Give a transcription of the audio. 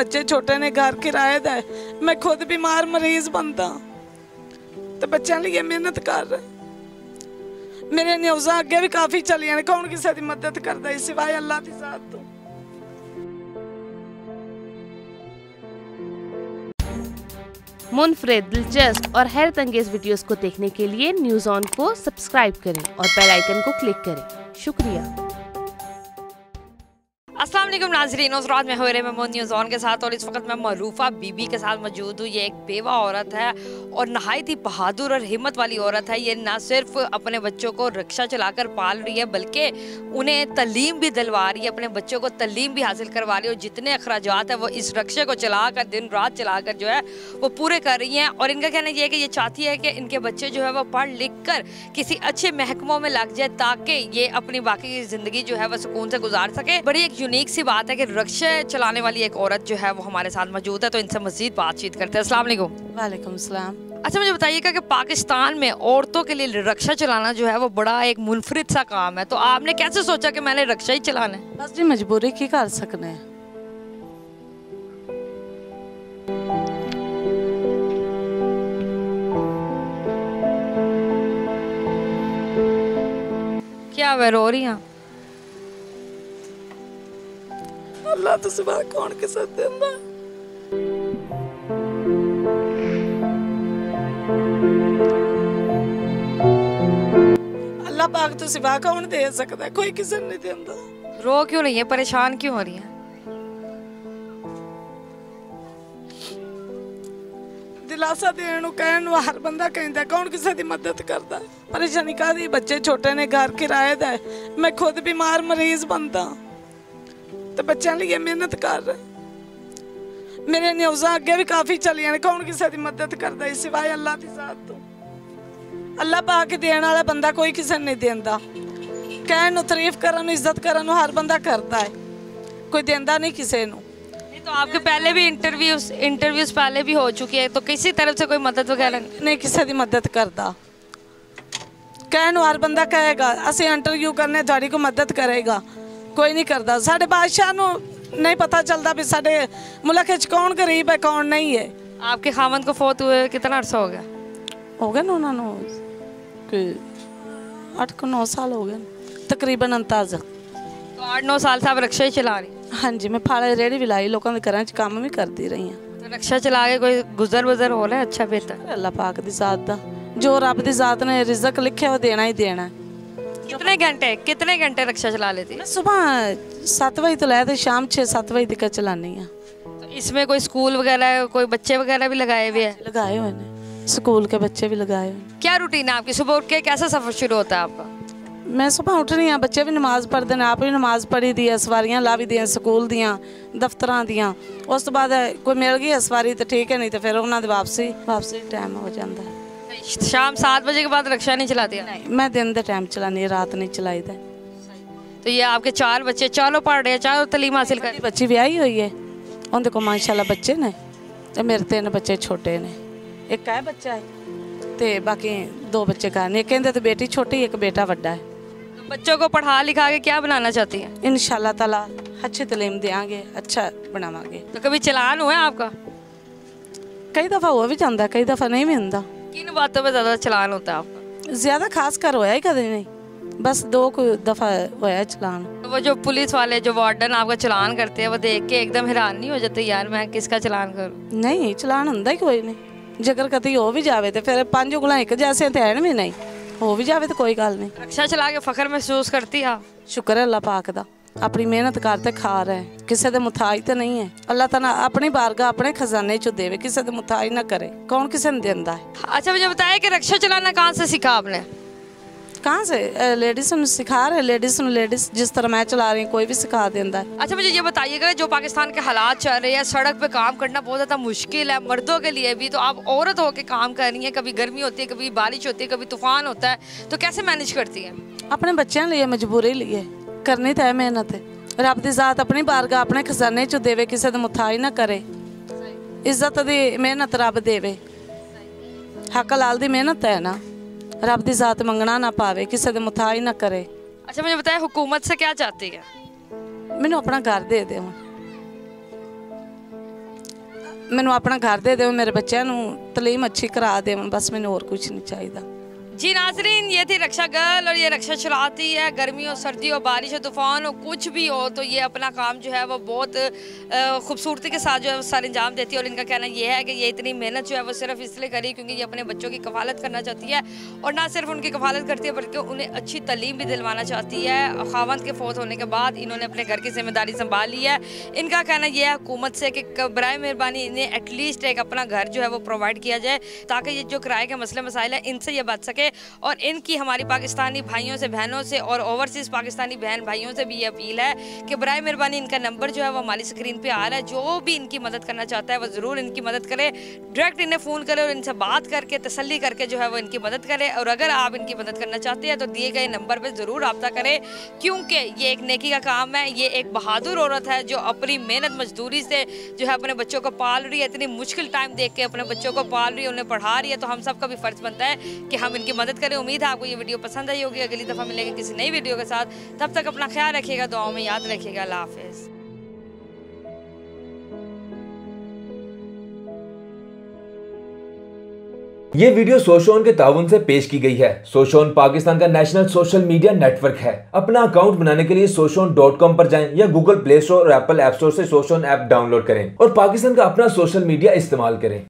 बच्चे छोटे ने घर किराए दे मैं खुद बीमार मरीज़ बनता तो बच्चों लिए मेहनत कर। रहा मेरे न्यूजा अगे भी काफ़ी चलिया ने। कौन किसी की मदद करता सिवाय अल्लाह की जात तो? मुनफरद, दिलचस्प और हैरत अंगेज वीडियोस को देखने के लिए न्यूज़ ऑन को सब्सक्राइब करें और बेल आइकन को क्लिक करें। शुक्रिया। वालेकुम नाजरीन, उस रात में हो रहे मैं न्यूज़ ऑन के साथ और इस वक्त मैं मरूफा बीबी के साथ मौजूद हूँ। ये एक बेवा औरत है और नहायत ही बहादुर और हिम्मत वाली औरत है। ये ना सिर्फ़ अपने बच्चों को रिक्शा चलाकर पाल रही है, बल्कि उन्हें तलीम भी दिलवा रही है, अपने बच्चों को तलीम भी हासिल करवा रही है। और जितने अखराज है वो इस रक्शे को चलाकर, दिन रात चलाकर जो है वो पूरे कर रही हैं। और इनका कहना यह है कि ये चाहती है कि इनके बच्चे जो है वो पढ़ लिख कर किसी अच्छे महकमों में लग जाए, ताकि ये अपनी बाकी ज़िंदगी जो है वह सुकून से गुजार सके। बड़ी एक यूनिक सी बात है कि रक्षा चलाने वाली एक औरत जो है वो हमारे साथ मौजूद है तो इनसे मजीद बातचीत करते हैं। असला वालेकुम। सलाम। अच्छा मुझे बताइएगा कि पाकिस्तान में औरतों के लिए रक्षा चलाना जो है वो बड़ा एक मुनफरद सा काम है तो आपने कैसे सोचा कि मैंने रक्षा ही चलाना है? बस जी मजबूरी की कर सकने हैं। क्या वे रो रही हैं ਅੱਲਾਹ ਤੋਂ ਸਿਵਾ ਕੌਣ ਕਿਸੇ ਦਿੰਦਾ ਅੱਲਾਹ ਪਾਕ ਤੋਂ ਸਿਵਾ ਕੌਣ ਦੇ ਸਕਦਾ ਹੈ? ਕੋਈ ਕਿਸੇ ਨੂੰ ਨਹੀਂ ਦਿੰਦਾ रो क्यों रही है परेशान क्यों हो रही हैं ਦਿਲਾਸਾ ਦੇਣ ਨੂੰ ਕਹਿਣ ਨੂੰ ਹਰ ਬੰਦਾ ਕਹਿੰਦਾ ਕੌਣ ਕਿਸੇ ਦੀ ਮਦਦ ਕਰਦਾ ਹੈ? ਪਰੇਸ਼ਾਨੀ ਕਾਦੀ ਬੱਚੇ ਛੋਟੇ ਨੇ ਘਰ ਕਿਰਾਏ ਦਾ ਹੈ। ਮੈਂ ਖੁਦ ਬਿਮਾਰ ਮਰੀਜ਼ ਬੰਦਾ ਤੇ ਬੱਚਿਆਂ ਲਈ ਇਹ ਮਿਹਨਤ ਕਰ ਰਿਹਾ ਮੇਰੇ ਨਿਊਜ਼ਾਂ ਅੱਗੇ ਵੀ ਕਾਫੀ ਚੱਲੀਆਂ ਨੇ ਕੌਣ ਕਿਸੇ ਦੀ ਮਦਦ ਕਰਦਾ ਹੈ ਸਿਵਾਏ ਅੱਲਾਹ ਦੀ ਜ਼ਾਤ ਤੋਂ ਅੱਲਾਹ ਪਾ ਕੇ ਦੇਣ ਵਾਲਾ ਬੰਦਾ ਕੋਈ ਕਿਸੇ ਨੂੰ ਨਹੀਂ ਦਿੰਦਾ ਕਹਿਣ ਨੂੰ ਤਾਰੀਫ ਕਰਨ ਨੂੰ ਇੱਜ਼ਤ ਕਰਨ ਨੂੰ ਹਰ ਬੰਦਾ ਕਰਦਾ ਹੈ ਕੋਈ ਦਿੰਦਾ ਨਹੀਂ ਕਿਸੇ ਨੂੰ नहीं तो आपके पहले भी इंटरव्यूज इंटरव्यूज पहले भी हो चुके हैं तो किसी तरफ से कोई मदद वगैरह नहीं ਨਹੀਂ ਕਿਸੇ ਦੀ ਮਦਦ ਕਰਦਾ ਕਹਿਣ ਨੂੰ ਹਰ ਬੰਦਾ ਕਹੇਗਾ ਅਸੀਂ ਇੰਟਰਵਿਊ ਕਰਨੇ ਤੁਹਾਡੀ ਕੋ ਮਦਦ ਕਰੇਗਾ ਕੋਈ ਨਹੀਂ ਕਰਦਾ ਸਾਡੇ ਬਾਦਸ਼ਾਹ ਨੂੰ ਨਹੀਂ ਪਤਾ ਚੱਲਦਾ ਵੀ ਸਾਡੇ ਮੁਲਕ ਵਿੱਚ ਕੌਣ ਗਰੀਬ ਹੈ ਕੌਣ ਨਹੀਂ ਹੈ आपके खामन को फोत हुए कितना अरसा हो गया ਹੋ ਗਏ ਨਾ ਉਹਨਾਂ ਨੂੰ ਕਿ 8 ਕੁ 9 ਸਾਲ ਹੋ ਗਏ ਨੇ, ਤਕਰੀਬਨ ਅੰਦਾਜ਼ਾ तो आठ नौ साल से आप रक्षा ही चला रही हैं। ਹਾਂਜੀ ਮੈਂ ਫਾਲੇ ਰੇੜੀ ਵੀ ਲਾਈ ਲੋਕਾਂ ਦੇ ਘਰਾਂ 'ਚ ਕੰਮ ਵੀ ਕਰਦੀ ਰਹੀ ਹਾਂ तो रक्षा चला के कोई गुजर वजर हो रहा है अच्छा बेहतर ਅੱਲਾਹ ਪਾਕ ਦੀ ਜ਼ਾਤ ਦਾ ਜੋ ਰੱਬ ਦੀ ਜ਼ਾਤ ਨੇ ਰਿਜ਼ਕ ਲਿਖਿਆ ਉਹ ਦੇਣਾ ਹੀ ਦੇਣਾ ਹੈ कितने घंटे कितने घंटे रक्षा चला लेती है ਮੈਂ ਸਵੇਰ 7 ਵਜੇ ਤੋਂ ਲੈ ਕੇ ਸ਼ਾਮ 6-7 ਵਜੇ ਤੱਕ ਚਲਾਨੀ ਆ तो इसमें कोई स्कूल वगैरह कोई बच्चे वगैरह भी लगाए हुए हैं लगाए हुए ने स्कूल के बच्चे भी लगाए हुए क्या रूटीन है आपकी सुबह उठ के कैसा सफर शुरू होता है आपका ਮੈਂ ਸੁਬਾਹ ਉੱਠਣੀ ਆ ਬੱਚੇ ਵੀ ਨਮਾਜ਼ ਪੜ੍ਹਦੇ ਨੇ ਆਪ ਵੀ ਨਮਾਜ਼ ਪੜ੍ਹੀ ਦੀ ਹੈ ਸਵਾਰੀਆਂ ਲਾਵੀ ਦੀਆਂ ਸਕੂਲ ਦੀਆਂ ਦਫ਼ਤਰਾਂ ਦੀਆਂ ਉਸ ਤੋਂ ਬਾਅਦ ਕੋਈ ਮਿਲ ਗਈ ਹੈ ਸਵਾਰੀ ਤਾਂ ਠੀਕ ਹੈ ਨਹੀਂ ਤਾਂ ਫਿਰ ਉਹਨਾਂ ਦੀ ਵਾਪਸੀ ਵਾਪਸੀ ਟਾਈਮ ਹੋ ਜਾਂਦਾ ਹੈ शाम सात बजे के बाद रक्षा नहीं चलाती नहीं मैं दिन के टाइम चलानी रात नहीं चलाई था तो ये आपके चार बच्चे चारों पढ़ रहे चारों तलीम हासिल कर बच्ची ब्याही हुई है। उनके को माशाला बच्चे ने तो मेरे तीन बच्चे छोटे ने। एक है बच्चा है तो बाकी दो बच्चे का एक कहते तो बेटी छोटी एक बेटा बड़ा है। तो बच्चों को पढ़ा लिखा के क्या बनाना चाहती हैं? इन ताला अच्छी तलीम देंगे अच्छा बनावे तो कभी चलान हुआ है आपका? कई दफ़ा हो भी जाता कई दफ़ा नहीं भी होंगे किन बातों पे ज़्यादा चलान होता है आपका? ज़्यादा खास कर होया ही कभी नहीं। बस दो को दफ़ा होया चलान। वो जो पुलिस वाले जो वार्डन आपका चलान करते हैं वो देख के एकदम हैरान नहीं हो जाते यार मैं किसका चलान करूँ? नहीं चलान होंगे कोई नहीं। जगह कती हो भी जाए तो फिर पाँच गुणा एक जैसे तो है भी नहीं। हो भी जाए तो कोई गल नहीं। रक्षा चला के फखर महसूस करती आप शुक्र है अल्लाह पाक का ਆਪਣੀ ਮਿਹਨਤ ਕਰ ਤੇ ਖਾ ਰਿਹਾ ਹੈ ਕਿਸੇ ਦੇ ਮੁਤਾਜ ਤੇ ਨਹੀਂ ਹੈ ਅੱਲਾਹ ਤਾਲਾ ਆਪਣੀ ਬਾਰਗਾ ਆਪਣੇ ਖਜ਼ਾਨੇ ਚ ਦੇਵੇ ਕਿਸੇ ਦੇ ਮੁਤਾਜ ਨਾ ਕਰੇ ਕੌਣ ਕਿਸੇ ਨੂੰ ਦਿੰਦਾ ਹੈ अच्छा मुझे बताया कि रक्षा चलाना कहाँ से सीखा आपने कहाँ से लेडीज ਨੂੰ सिखा रहे लेडीज ਨੂੰ लेडीज जिस तरह मैं चला रही हूँ कोई भी सिखा देता है अच्छा मुझे ये बताइएगा जो पाकिस्तान के हालात चल रहे हैं सड़क पे काम करना बहुत ज़्यादा मुश्किल है मर्दों के लिए भी तो आप औरत होके काम कर रही हैं कभी गर्मी होती है कभी बारिश होती है कभी तूफान होता है तो कैसे मैनेज करती हैं ਆਪਣੇ ਬੱਚਿਆਂ ਲਈ ਮਜਬੂਰੀ ਲਈ ਹੈ ਕਰਨੀ ਤਾਂ ਹੈ ਮਿਹਨਤ ਰੱਬ ਦੀ ਜ਼ਾਤ ਆਪਣੀ ਬਾਰਗਾ ਆਪਣੇ ਖਜ਼ਾਨੇ ਚ ਦੇਵੇ ਕਿਸੇ ਦੇ ਮੁਤਾਜ ਨਾ ਕਰੇ ਇੱਜ਼ਤ ਦੀ ਮਿਹਨਤ ਰੱਬ ਦੇਵੇ ਹੱਕ ਲਾਲ ਦੀ ਮਿਹਨਤ ਹੈ ਨਾ ਰੱਬ ਦੀ ਜ਼ਾਤ ਮੰਗਣਾ ਨਾ ਪਾਵੇ ਕਿਸੇ ਦੇ ਮੁਤਾਜ ਨਾ ਕਰੇ अच्छा मुझे बताया हुकूमत से क्या चाहती है ਮੈਨੂੰ ਆਪਣਾ ਘਰ ਦੇ ਦੇ ਮੈਨੂੰ ਆਪਣਾ ਘਰ ਦੇ ਦਿਓ ਮੇਰੇ ਬੱਚਿਆਂ ਨੂੰ ਤਲੀਮ ਅੱਛੀ ਕਰਾ ਦੇਵਣ ਬਸ ਮੈਨੂੰ ਹੋਰ ਕੁਝ ਨਹੀਂ ਚਾਹੀਦਾ जी नाजरीन, ये थी रक्षा गर्ल और ये रक्षा चलाती है। गर्मी और सर्दी और बारिश और तूफ़ान और कुछ भी हो तो ये अपना काम जो है वो बहुत खूबसूरती के साथ जो है वो सर अंजाम देती है। और इनका कहना ये है कि ये इतनी मेहनत जो है वो सिर्फ़ इसलिए करी क्योंकि ये अपने बच्चों की कफालत करना चाहती है। और ना सिर्फ़ उनकी कफालत करती है, बल्कि उन्हें अच्छी तलीम भी दिलवाना चाहती है। खावंद के फौत होने के बाद इन्होंने अपने घर की ज़िम्मेदारी संभाल ली है। इनका कहना यह है हुकूमत से कि बर मेहरबानी इन्हें एटलीस्ट एक अपना घर जो है वो प्रोवाइड किया जाए, ताकि ये जो किराए के मसले मसाइल हैं, इनसे ये बच सके। और इनकी हमारी पाकिस्तानी भाइयों से, बहनों से और ओवरसीज़ पाकिस्तानी बहन भाइयों से भी ये अपील है कि बर मेहरबानी, इनका नंबर जो है वो हमारी स्क्रीन पे आ रहा है। जो भी इनकी मदद करना चाहता है वो ज़रूर इनकी मदद करे। डायरेक्ट इन्हें फ़ोन करे और इनसे बात करके, तसल्ली करके जो है वो इनकी मदद करे। और अगर आप इनकी मदद करना चाहते हैं तो दिए गए नंबर पर ज़रूर रबता करें, क्योंकि ये एक नेकी का काम है। ये एक बहादुर औरत है जो अपनी मेहनत, मजदूरी से जो है अपने बच्चों को पाल रही है। इतनी मुश्किल टाइम देख के अपने बच्चों को पाल रही है, उन्हें पढ़ा रही है। तो हम सबका भी फ़र्ज़ बनता है कि हम इनकी मदद करें। उम्मीद है आपको ये वीडियो पसंद आई होगी। अगली दफ़ा मिलेंगे किसी नई वीडियो के साथ। तब तक अपना ख्याल रखिएगा, दुआओं में याद रखिएगा। अल्लाह हाफिज़। वीडियो सोशोन के ताउन से पेश की गई है। सोशोन पाकिस्तान का नेशनल सोशल मीडिया नेटवर्क है। अपना अकाउंट बनाने के लिए सोशोन डॉट कॉम पर जाएँ या गूगल प्ले स्टोर और एप्पल ऐप स्टोर से सोशोन ऐप डाउनलोड करें और पाकिस्तान का अपना सोशल मीडिया इस्तेमाल करें।